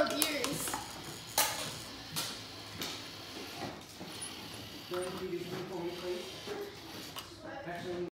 of years.